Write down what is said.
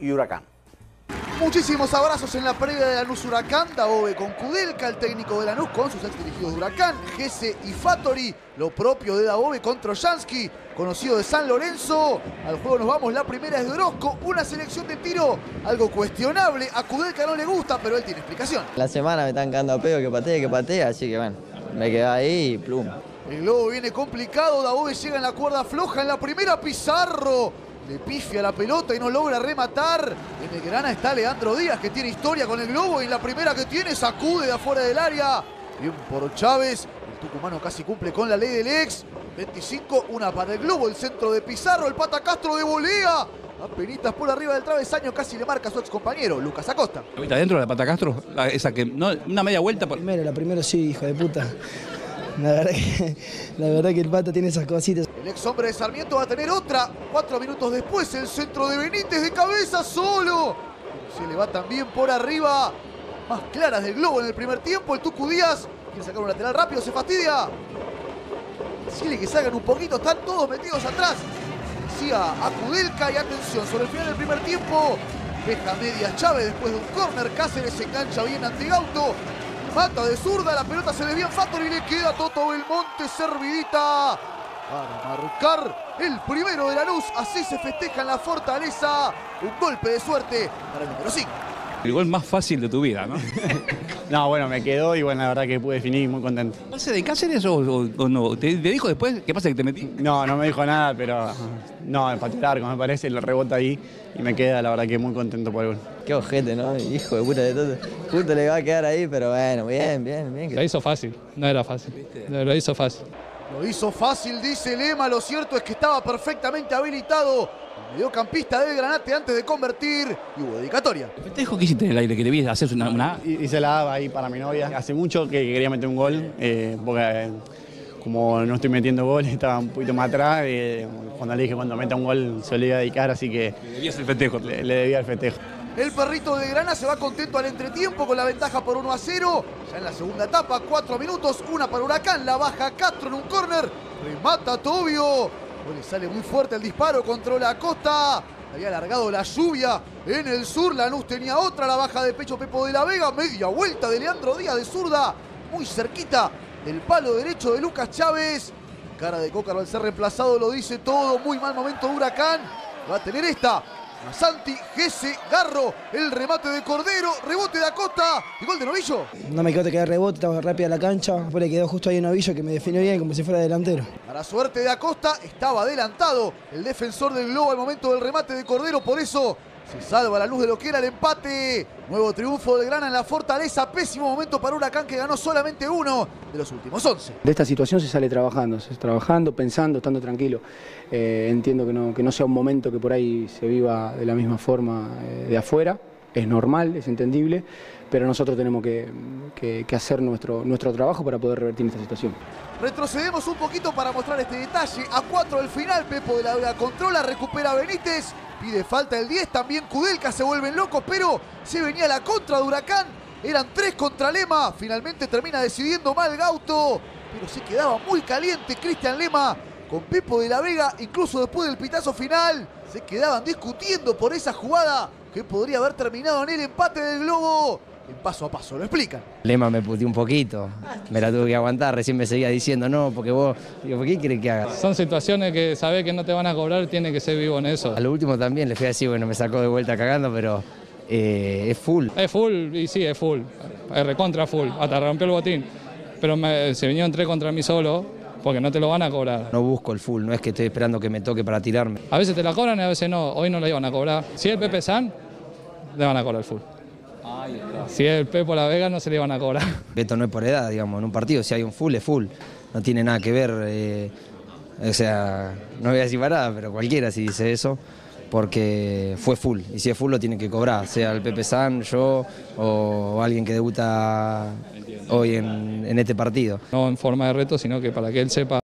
y Huracán. Muchísimos abrazos en la previa de Lanús Huracán, Daobe con Kudelka, el técnico de Lanús con sus ex dirigidos de Huracán, Gese y Fattori, lo propio de Daobe con Trojansky, conocido de San Lorenzo. Al juego nos vamos, la primera es de Orozco, una selección de tiro, algo cuestionable, a Kudelka no le gusta, pero él tiene explicación. La semana me están cagando a peo que patee, que patee, así que bueno, me quedé ahí y plum. El globo viene complicado, Daobe llega en la cuerda floja en la primera, Pizarro le pifia la pelota y no logra rematar. En el grana está Leandro Díaz, que tiene historia con el globo y la primera que tiene sacude de afuera del área. Bien por Chávez. El tucumano casi cumple con la ley del ex. 25, una para el globo, el centro de Pizarro, el pata Castro de volea. Apenitas por arriba del travesaño, casi le marca a su ex compañero, Lucas Acosta. ¿Está dentro de la pata Castro? La- esa que, no, una media vuelta. por- Primero, la primera sí, hijo de puta. La verdad que, la verdad que el pata tiene esas cositas. Ex hombre de Sarmiento va a tener otra. Cuatro minutos después, el centro de Benítez de cabeza solo. Se le va también por arriba. Más claras del globo en el primer tiempo. El Tucu Díaz quiere sacar un lateral rápido, se fastidia. Decirle que salgan un poquito, están todos metidos atrás. Decía a Kudelka y atención, sobre el final del primer tiempo. Deja media Chávez después de un córner. Cáceres se engancha bien ante Gauto. Mata de zurda, la pelota se desvía en Fattori y le queda Toto Belmonte servidita para marcar el primero de la luz. Así se festeja en la fortaleza. Un golpe de suerte para el número 5. El gol más fácil de tu vida, ¿no? No, bueno, me quedó y bueno, la verdad que pude definir muy contento. ¿Pase de Cáceres o, o- o no? ¿Te, te dijo después qué pasa que te metí? No, no me dijo nada, pero no, el el arco me parece, lo rebota ahí y me queda la verdad que muy contento por el gol. Qué ojete, ¿no? Hijo de puta de todo. Justo le va a quedar ahí, pero bueno, bien, bien, bien. La hizo fácil, no era fácil. Lo hizo fácil. Lo hizo fácil, dice Lema. Lo cierto es que estaba perfectamente habilitado. El mediocampista del Granate antes de convertir. Y hubo dedicatoria. ¿El festejo que hiciste en el aire? Que debías hacer una, una- Y, se la daba ahí para mi novia. Hace mucho que quería meter un gol, eh, porque eh, como no estoy metiendo goles, estaba un poquito más atrás. eh, cuando le dije cuando meta un gol se lo iba a dedicar, así que Debías el festejo. le, le debía el festejo. El perrito de Grana se va contento al entretiempo con la ventaja por 1 a 0. Ya en la segunda etapa, 4 minutos, una para Huracán, la baja Castro en un córner, remata Tobio. No le sale muy fuerte el disparo, controla Acosta. Había alargado la lluvia en el sur, Lanús tenía otra, la baja de pecho Pepo de la Vega, media vuelta de Leandro Díaz de zurda, muy cerquita del palo derecho de Lucas Chávez. Cara de Cócaro al ser reemplazado lo dice todo, muy mal momento de Huracán. Va a tener esta. Santi, Gese, Garro, el remate de Cordero, rebote de Acosta y gol de Novillo. No me quedó te quedar rebote, estaba rápida la cancha. Después le quedó justo ahí novillo que me definió bien como si fuera delantero. Para suerte de Acosta, estaba adelantado el defensor del Globo al momento del remate de Cordero, por eso se salva a la luz de lo que era el empate. Nuevo triunfo del Grana en la Fortaleza, pésimo momento para Huracán que ganó solamente uno de los últimos 11. De esta situación se sale trabajando, se trabajando, pensando, estando tranquilo. Eh, entiendo que no, que no sea un momento que por ahí se viva de la misma forma eh, de afuera, es normal, es entendible, pero nosotros tenemos que, que- que hacer nuestro, nuestro trabajo para poder revertir esta situación. Retrocedemos un poquito para mostrar este detalle. A 4 del final, Pepo de la Vega controla, recupera Benítez, pide falta el 10, también Kudelka se vuelven locos, pero se venía la contra de Huracán. Eran 3 contra Lema, finalmente termina decidiendo mal Gauto, pero se quedaba muy caliente Cristian Lema con Pepo de la Vega, incluso después del pitazo final, se quedaban discutiendo por esa jugada que podría haber terminado en el empate del Globo. En paso a paso, lo explican. Lema me puteó un poquito, me la tuve que aguantar, recién me seguía diciendo no, porque vos, digo, ¿por qué querés que haga? Son situaciones que sabés que no te van a cobrar, tiene que ser vivo en eso. A lo último también le fui a decir, bueno, me sacó de vuelta cagando, pero eh, es full. Es full, y sí, es full. Es recontra full, hasta rompió el botín. Pero me- se vinieron tres contra mí solo, porque no te lo van a cobrar. No busco el full, no es que estoy esperando que me toque para tirarme. A veces te la cobran y a veces no. Hoy no la iban a cobrar. Si es el Pepe San, le van a cobrar el full. Si es el Pepo La Vega, no se le iban a cobrar. Esto no es por edad, digamos, en un partido si hay un full es full, no tiene nada que ver, eh, o sea, no voy a decir para nada, pero cualquiera si dice eso, porque fue full, y si es full lo tiene que cobrar, sea el Pepe San, yo o alguien que debuta hoy en, en este partido. No en forma de reto, sino que para que él sepa